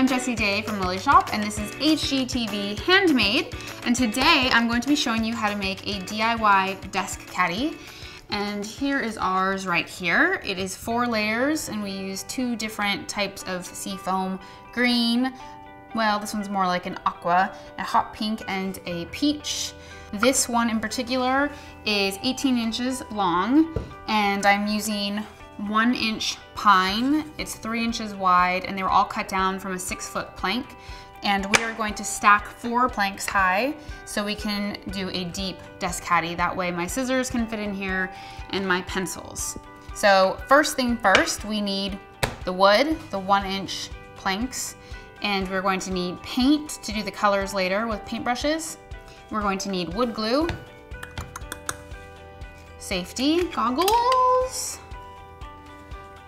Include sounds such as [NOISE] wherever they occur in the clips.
I'm Jessie Jane from Lily Shop and this is HGTV Handmade and today I'm going to be showing you how to make a DIY desk caddy and here is ours right here. It is four layers and we use two different types of seafoam, green, well this one's more like an aqua, a hot pink and a peach. This one in particular is 18 inches long and I'm using one inch pine. It's three inches wide and they were all cut down from a six foot plank. And we are going to stack four planks high so we can do a deep desk caddy. That way my scissors can fit in here and my pencils. So first thing first, we need the wood, the one inch planks, and we're going to need paint to do the colors later with paintbrushes. We're going to need wood glue, safety goggles,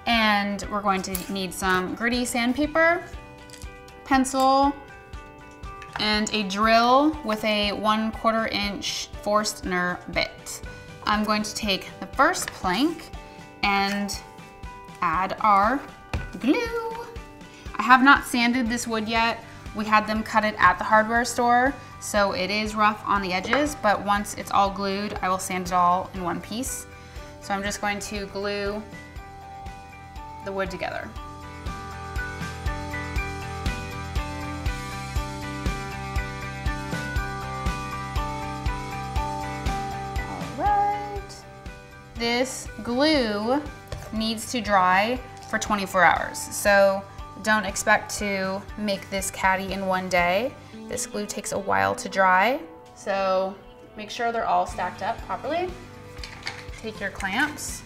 and we're going to need some gritty sandpaper, pencil, and a drill with a one quarter inch Forstner bit. I'm going to take the first plank and add our glue. I have not sanded this wood yet. We had them cut it at the hardware store, so it is rough on the edges, but once it's all glued, I will sand it all in one piece. So I'm just going to glue the wood together. This glue needs to dry for 24 hours. So don't expect to make this caddy in one day. This glue takes a while to dry. So make sure they're all stacked up properly. Take your clamps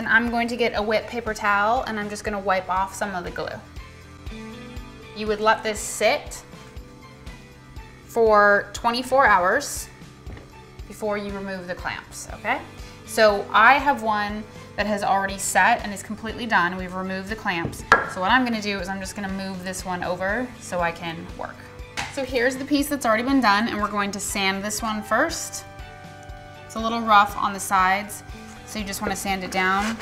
then I'm going to get a wet paper towel and I'm just gonna wipe off some of the glue. You would let this sit for 24 hours before you remove the clamps, okay? So I have one that has already set and is completely done. We've removed the clamps. So what I'm gonna do is I'm just gonna move this one over so I can work. So here's the piece that's already been done and we're going to sand this one first. It's a little rough on the sides so you just want to sand it down.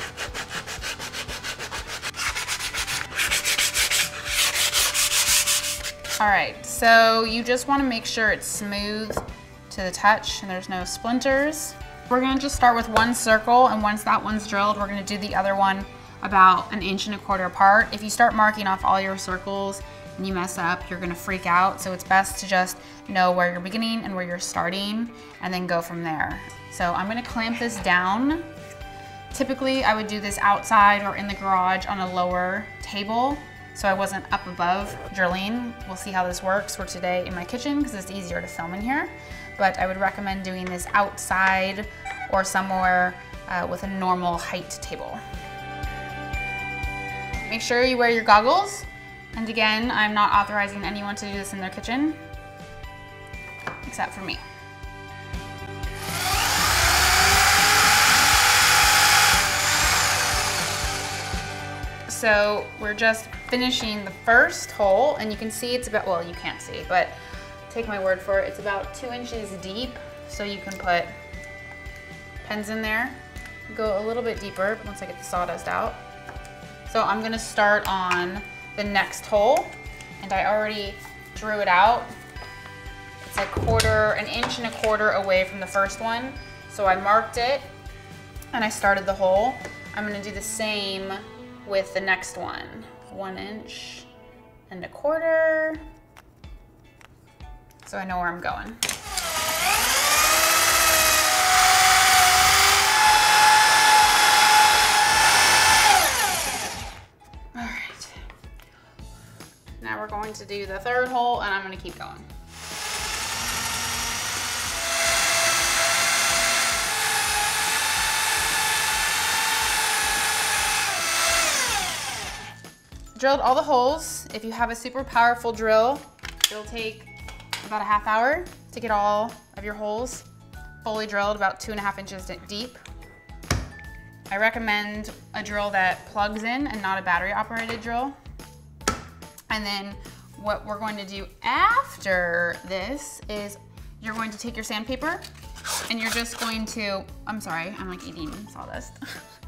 All right, so you just want to make sure it's smooth to the touch and there's no splinters. We're gonna just start with one circle and once that one's drilled, we're gonna do the other one about an inch and a quarter apart. If you start marking off all your circles and you mess up, you're gonna freak out. So it's best to just know where you're beginning and where you're starting and then go from there. So I'm gonna clamp this down Typically, I would do this outside or in the garage on a lower table so I wasn't up above drilling. We'll see how this works for today in my kitchen because it's easier to film in here. But I would recommend doing this outside or somewhere uh, with a normal height table. Make sure you wear your goggles. And again, I'm not authorizing anyone to do this in their kitchen, except for me. So we're just finishing the first hole and you can see it's about, well, you can't see, but take my word for it, it's about two inches deep. So you can put pens in there, go a little bit deeper once I get the sawdust out. So I'm gonna start on the next hole and I already drew it out. It's a quarter, an inch and a quarter away from the first one. So I marked it and I started the hole. I'm gonna do the same with the next one. One inch and a quarter. So I know where I'm going. All right. Now we're going to do the third hole and I'm gonna keep going. Drilled all the holes. If you have a super powerful drill, it'll take about a half hour to get all of your holes fully drilled, about two and a half inches deep. I recommend a drill that plugs in and not a battery operated drill. And then what we're going to do after this is you're going to take your sandpaper And you're just going to, I'm sorry, I'm like eating sawdust. [LAUGHS]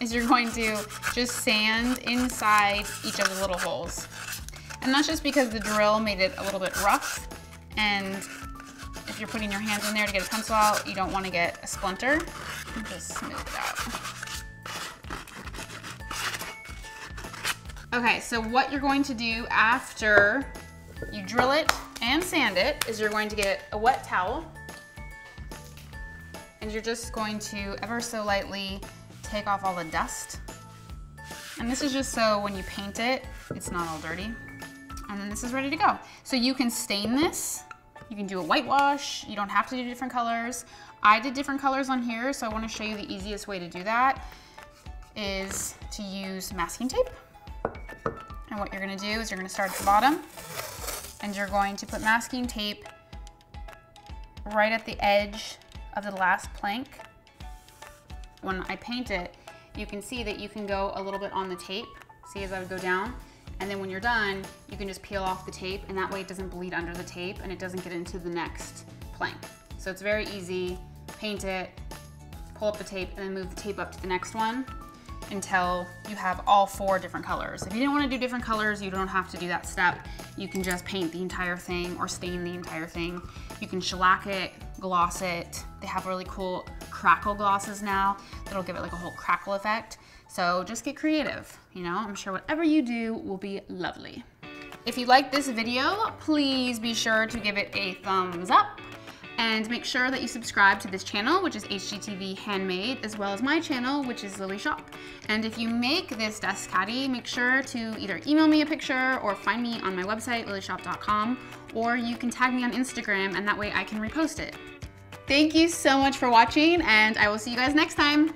is you're going to just sand inside each of the little holes. And that's just because the drill made it a little bit rough and if you're putting your hands in there to get a pencil out, you don't want to get a splinter. Just smooth it out. Okay, so what you're going to do after you drill it and sand it is you're going to get a wet towel and you're just going to ever so lightly take off all the dust. And this is just so when you paint it, it's not all dirty. And then this is ready to go. So you can stain this you can do a whitewash. You don't have to do different colors. I did different colors on here, so I wanna show you the easiest way to do that is to use masking tape. And what you're gonna do is you're gonna start at the bottom and you're going to put masking tape right at the edge of the last plank. When I paint it, you can see that you can go a little bit on the tape. See as I would go down? And then when you're done, you can just peel off the tape and that way it doesn't bleed under the tape and it doesn't get into the next plank. So it's very easy, paint it, pull up the tape and then move the tape up to the next one until you have all four different colors. If you didn't wanna do different colors, you don't have to do that step. You can just paint the entire thing or stain the entire thing. You can shellac it, gloss it. They have really cool crackle glosses now that'll give it like a whole crackle effect. So just get creative, you know? I'm sure whatever you do will be lovely. If you like this video, please be sure to give it a thumbs up and make sure that you subscribe to this channel, which is HGTV Handmade, as well as my channel, which is Lily Shop. And if you make this desk caddy, make sure to either email me a picture or find me on my website, lilyshop.com, or you can tag me on Instagram and that way I can repost it. Thank you so much for watching and I will see you guys next time.